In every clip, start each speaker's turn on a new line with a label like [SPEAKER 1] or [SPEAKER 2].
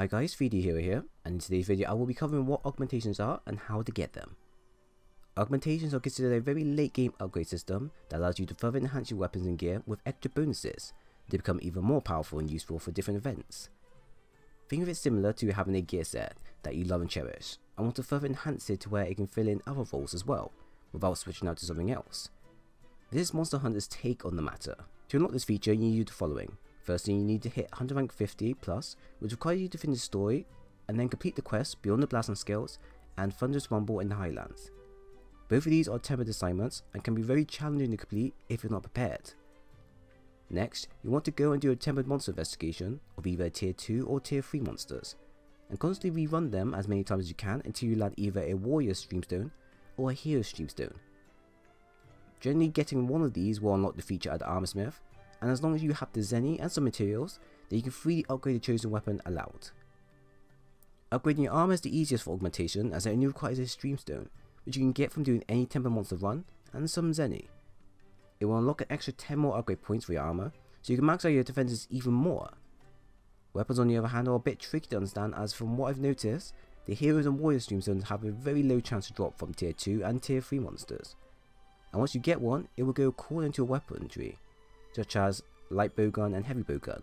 [SPEAKER 1] Hi guys, 3D Hero here, and in today's video I will be covering what augmentations are and how to get them. Augmentations are considered a very late game upgrade system that allows you to further enhance your weapons and gear with extra bonuses to become even more powerful and useful for different events. Think of it similar to having a gear set that you love and cherish, and want to further enhance it to where it can fill in other roles as well, without switching out to something else. This is Monster Hunter's take on the matter. To unlock this feature you need the following. Firstly, you need to hit hunter rank 50 plus, which requires you to finish the story, and then complete the quest Beyond the Blasting Scales and Thunderous Rumble in the Highlands. Both of these are tempered assignments and can be very challenging to complete if you're not prepared. Next, you want to go and do a tempered monster investigation of either tier 2 or tier 3 monsters, and constantly rerun them as many times as you can until you land either a warrior streamstone or a hero streamstone. Generally getting one of these will unlock the feature at the armorsmith, and as long as you have the Zenny and some materials, then you can freely upgrade the chosen weapon allowed. Upgrading your armor is the easiest for augmentation as it only requires a streamstone, which you can get from doing any temper monster run, and some Zenny. It will unlock an extra 10 more upgrade points for your armor, so you can max out your defenses even more. Weapons on the other hand are a bit tricky to understand as from what I've noticed, the heroes and warrior stream streamstones have a very low chance to drop from tier 2 and tier 3 monsters. And once you get one, it will go according to your weapon tree, such as light bowgun and heavy bowgun,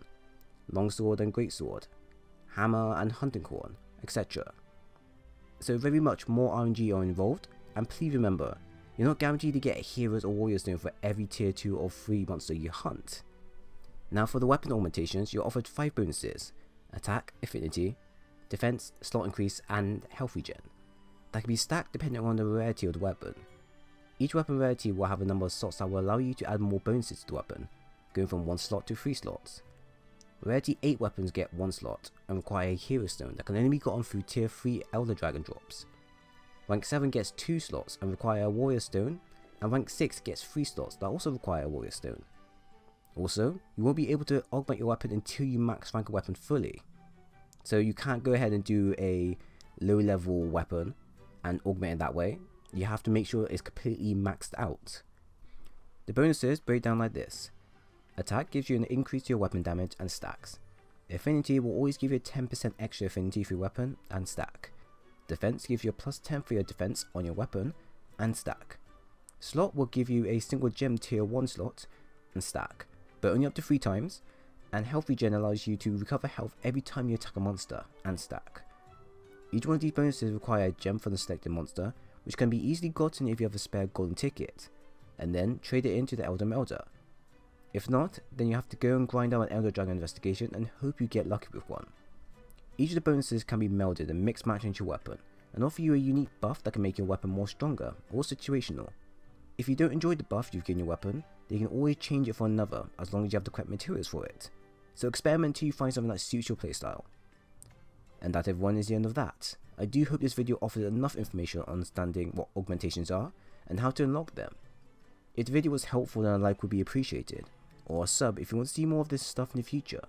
[SPEAKER 1] longsword and greatsword, hammer and hunting horn, etc. So very much more RNG are involved, and please remember, you're not guaranteed to get heroes or warriors stone for every tier 2 or 3 monster you hunt. Now for the weapon augmentations, you're offered 5 bonuses, attack, affinity, defense, slot increase, and health regen, that can be stacked depending on the rarity of the weapon. Each weapon rarity will have a number of slots that will allow you to add more bonuses to the weapon, from 1 slot to 3 slots. Rarity 8 weapons get 1 slot and require a hero stone that can only be gotten through tier 3 Elder Dragon drops. Rank 7 gets 2 slots and require a warrior stone, and rank 6 gets 3 slots that also require a warrior stone. Also, you won't be able to augment your weapon until you max rank a weapon fully. So you can't go ahead and do a low level weapon and augment it that way, you have to make sure it's completely maxed out. The bonuses break down like this. Attack gives you an increase to your weapon damage and stacks. Affinity will always give you 10% extra affinity for your weapon and stack. Defense gives you a plus 10 for your defense on your weapon and stack. Slot will give you a single gem tier 1 slot and stack, but only up to 3 times, and health regen allows you to recover health every time you attack a monster and stack. Each one of these bonuses require a gem from the selected monster, which can be easily gotten if you have a spare golden ticket, and then trade it into the Elder Melder. If not, then you have to go and grind out an Elder Dragon investigation and hope you get lucky with one. Each of the bonuses can be melded and mixed matched into your weapon, and offer you a unique buff that can make your weapon more stronger, or situational. If you don't enjoy the buff you've given your weapon, then you can always change it for another as long as you have the correct materials for it. So experiment until you find something that suits your playstyle. And that everyone is the end of that. I do hope this video offers enough information on understanding what augmentations are and how to unlock them. If the video was helpful then a like would be appreciated, or a sub if you want to see more of this stuff in the future.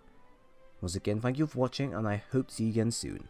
[SPEAKER 1] Once again thank you for watching and I hope to see you again soon.